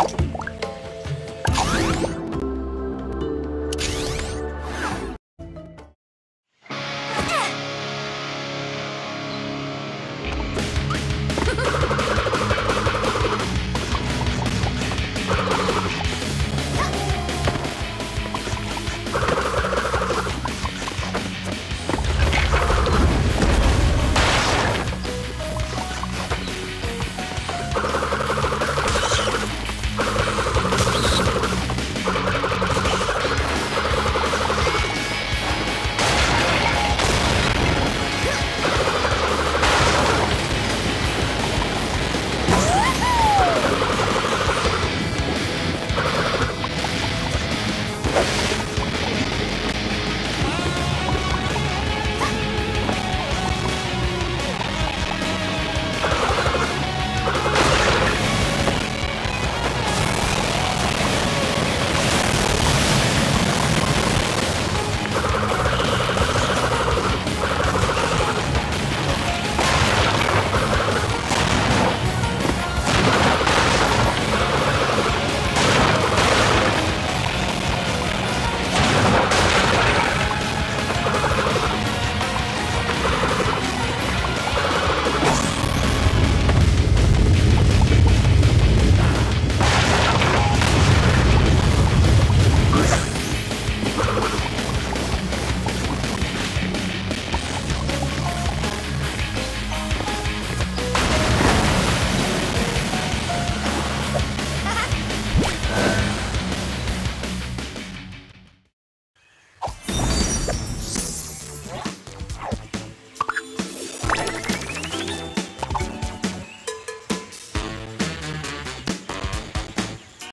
Bye.